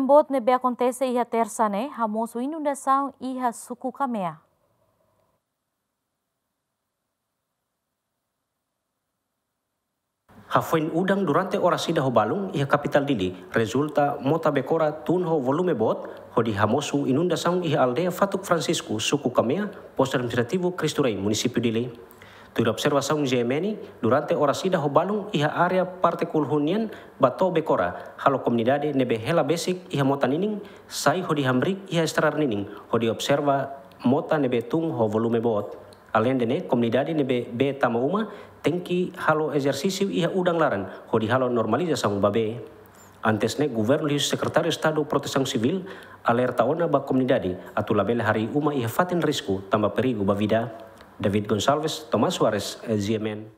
bot nebe acontece iha terça né, hamoso inundação iha suku kamea. Hafuin udang durante ora sida ho balung ia capital dili. Resulta mota bekora tun ho volume bot ho di hamosu inundação ia aldea Fatuk Francisco suku Kamea administrativo Cristo Rei município dili Tu observação GMN durante ora sida ho balung ia area parte kulhunian bato bekora. Halo komunidade nebe hela basic ia mota nining sai ho di hamrik ia estrar nining. Ho di observa mota nebe tung ho volume bot Além de ne, nebe be tama uma que halo exercício e udang laran, hodi halo normalização babe. Antes ne, governo e secretário de Estado Proteção Civil alerta ona ba comunidade atu label hari uma ia fatin risco tambah perigo ba vida. David Gonçalves, Thomas Suarez, ZMN.